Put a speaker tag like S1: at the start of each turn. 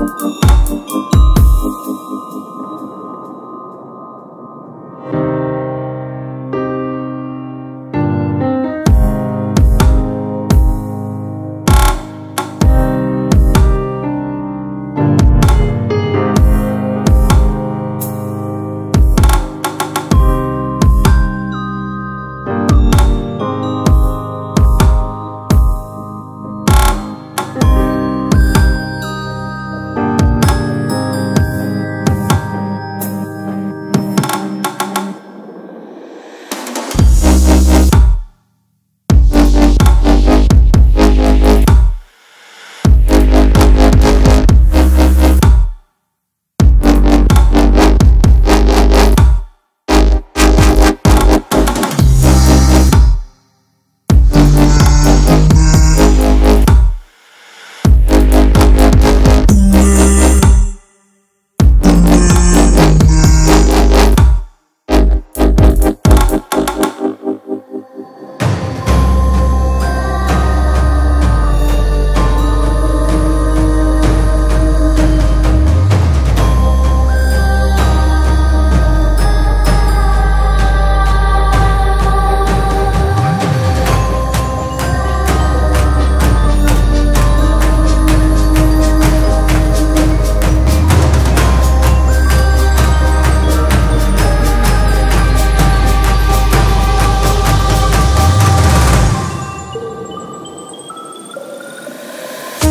S1: 嗯。